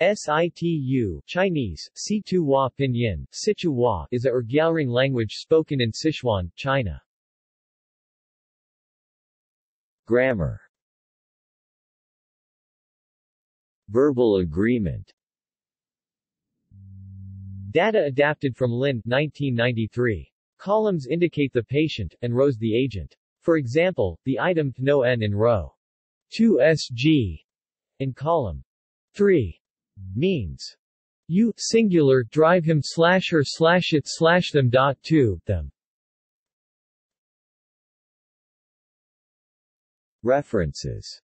Situ Chinese, Situ Pinyin, Situ is a Rgyalrong language spoken in Sichuan, China. Grammar Verbal agreement Data adapted from Lin 1993. Columns indicate the patient, and rows the agent. For example, the item no n in row 2 sg in column 3 means you singular drive him slash her slash it slash them dot to them. References